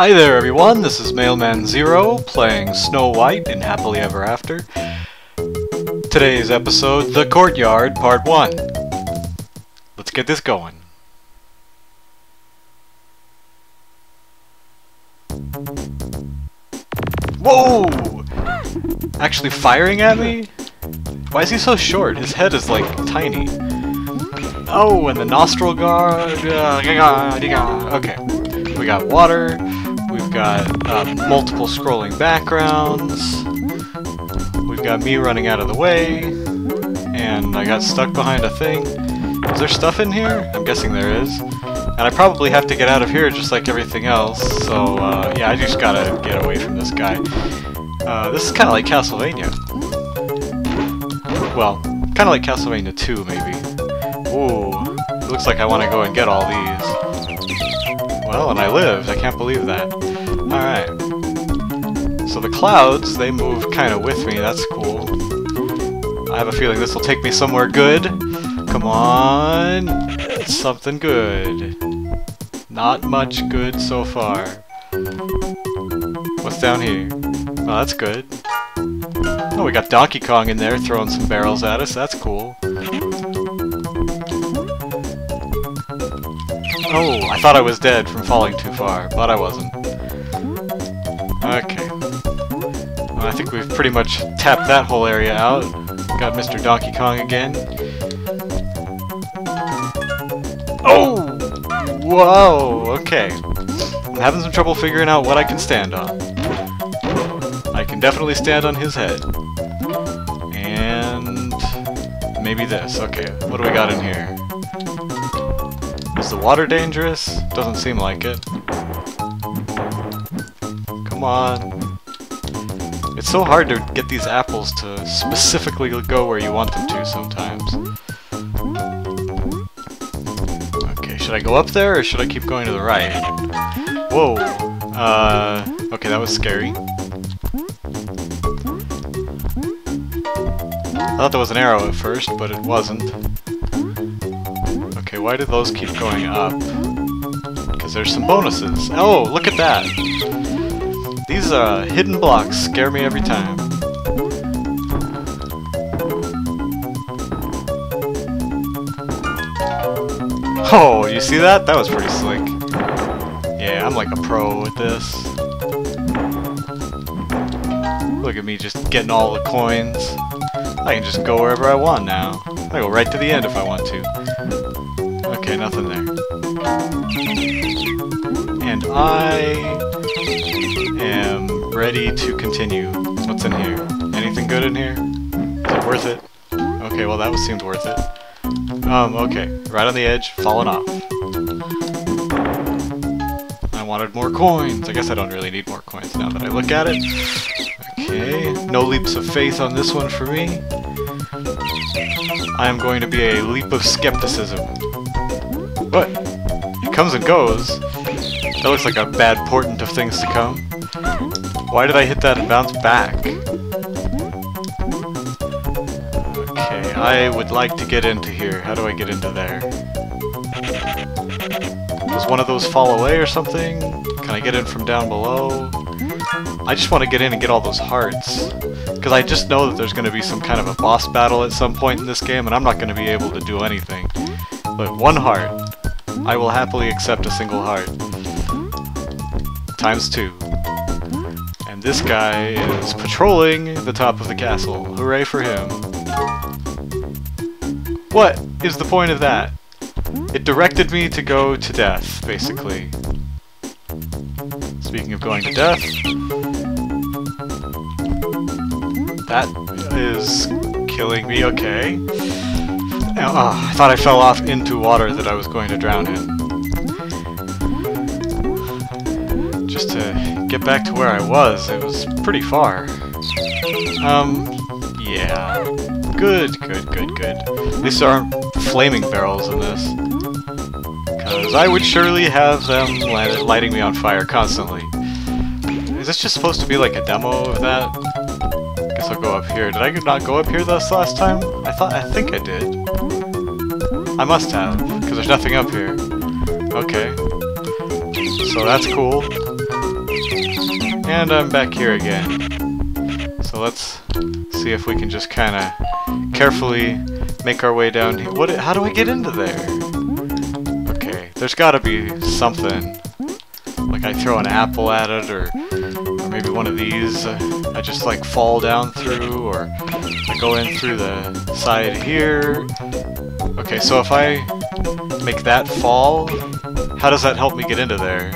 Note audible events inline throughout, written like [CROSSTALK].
Hi there everyone, this is Mailman Zero playing Snow White in Happily Ever After. Today's episode, The Courtyard, Part 1. Let's get this going. Whoa! [LAUGHS] Actually firing at me? Why is he so short? His head is like tiny. Oh, and the nostril guard. Uh, okay. We got water. We've got uh, multiple scrolling backgrounds. We've got me running out of the way. And I got stuck behind a thing. Is there stuff in here? I'm guessing there is. And I probably have to get out of here just like everything else. So, uh, yeah, I just gotta get away from this guy. Uh, this is kind of like Castlevania. Well, kind of like Castlevania 2, maybe. Ooh, looks like I want to go and get all these. Well, and I lived. I can't believe that. Alright. So the clouds, they move kind of with me. That's cool. I have a feeling this will take me somewhere good. Come on. Something good. Not much good so far. What's down here? Oh, that's good. Oh, we got Donkey Kong in there throwing some barrels at us. That's cool. Oh, I thought I was dead from falling too far, but I wasn't. Okay. Well, I think we've pretty much tapped that whole area out. Got Mr. Donkey Kong again. Oh! Whoa! Okay. I'm having some trouble figuring out what I can stand on. I can definitely stand on his head. And... maybe this. Okay, what do we got in here? Is the water dangerous? Doesn't seem like it. Come on. It's so hard to get these apples to specifically go where you want them to sometimes. Okay, should I go up there or should I keep going to the right? Whoa. Uh, okay, that was scary. I thought there was an arrow at first, but it wasn't. Okay, why do those keep going up? Because there's some bonuses. Oh, look at that! These uh, hidden blocks scare me every time. Oh, you see that? That was pretty slick. Yeah, I'm like a pro with this. Look at me just getting all the coins. I can just go wherever I want now. I go right to the end if I want to. Okay, nothing there. And I am ready to continue. What's in here? Anything good in here? Is it worth it? Okay, well that seemed worth it. Um, okay. Right on the edge, falling off. I wanted more coins. I guess I don't really need more coins now that I look at it. Okay, no leaps of faith on this one for me. I am going to be a leap of skepticism. But It comes and goes. That looks like a bad portent of things to come. Why did I hit that and bounce back? Okay, I would like to get into here. How do I get into there? Does one of those fall away or something? Can I get in from down below? I just want to get in and get all those hearts. Because I just know that there's going to be some kind of a boss battle at some point in this game, and I'm not going to be able to do anything. But one heart. I will happily accept a single heart. Times two. And this guy is patrolling the top of the castle. Hooray for him. What is the point of that? It directed me to go to death, basically. Speaking of going to death, that is killing me, okay. Oh, I thought I fell off into water that I was going to drown in. To get back to where I was, it was pretty far. Um, yeah. Good, good, good, good. At least there aren't flaming barrels in this. Because I would surely have them light lighting me on fire constantly. Is this just supposed to be like a demo of that? Guess I'll go up here. Did I not go up here this last time? I thought- I think I did. I must have, because there's nothing up here. Okay. So that's cool. And I'm back here again. So let's see if we can just kind of carefully make our way down here. What? How do I get into there? Okay, there's got to be something. Like I throw an apple at it, or, or maybe one of these. Uh, I just like fall down through, or I go in through the side here. Okay, so if I make that fall, how does that help me get into there?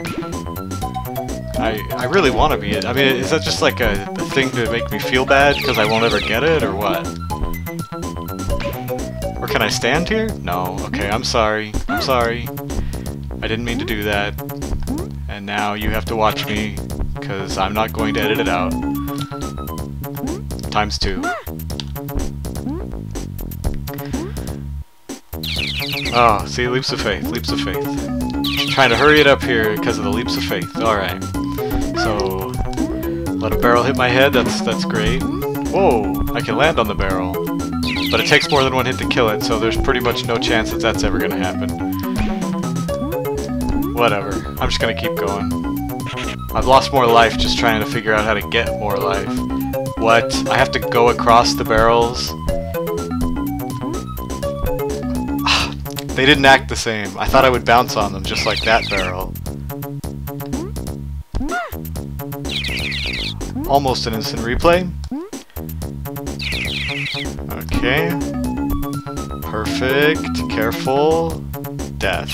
I, I really want to be it. I mean, is that just like a, a thing to make me feel bad because I won't ever get it, or what? Or can I stand here? No. Okay, I'm sorry. I'm sorry. I didn't mean to do that. And now you have to watch me, because I'm not going to edit it out. Times two. Oh, see, leaps of faith, leaps of faith. Trying to hurry it up here because of the leaps of faith. Alright. So, let a barrel hit my head, that's that's great. Whoa, I can land on the barrel. But it takes more than one hit to kill it, so there's pretty much no chance that that's ever gonna happen. Whatever, I'm just gonna keep going. I've lost more life just trying to figure out how to get more life. What? I have to go across the barrels? [SIGHS] They didn't act the same. I thought I would bounce on them just like that barrel. Almost an instant replay. Okay. Perfect. Careful. Death.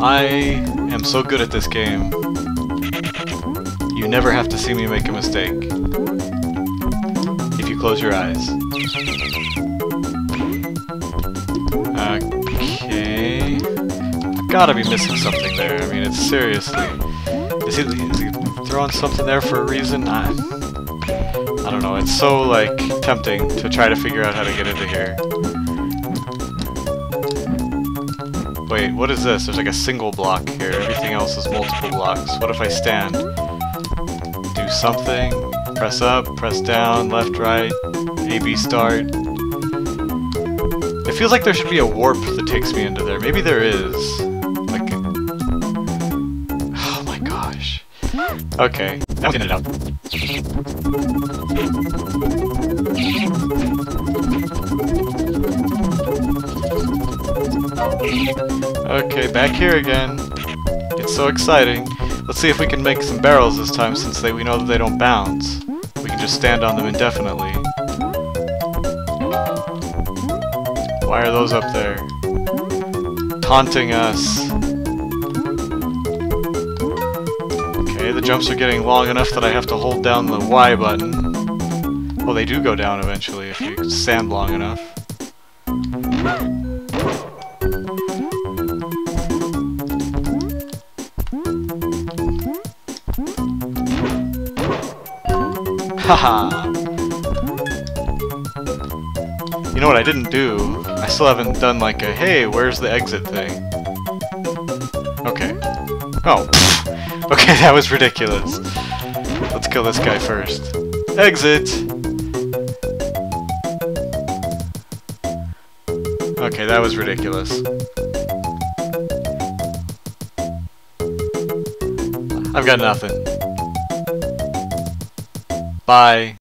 I am so good at this game. You never have to see me make a mistake If you close your eyes. Gotta be missing something there. I mean, it's seriously... Is he, is he throwing something there for a reason? I, I don't know. It's so, like, tempting to try to figure out how to get into here. Wait, what is this? There's like a single block here. Everything else is multiple blocks. What if I stand? Do something? Press up, press down, left, right, A, B, start. It feels like there should be a warp that takes me into there. Maybe there is. Okay, I'm it out. Okay, back here again. It's so exciting. Let's see if we can make some barrels this time since they, we know that they don't bounce. We can just stand on them indefinitely. Why are those up there? Taunting us. Okay, the jumps are getting long enough that I have to hold down the Y button. Well, they do go down eventually if you stand long enough. Haha! you know what I didn't do? I still haven't done like a, hey, where's the exit thing? Okay. Oh. [LAUGHS] okay, that was ridiculous. Let's kill this guy first. Exit! Okay, that was ridiculous. I've got nothing. Bye.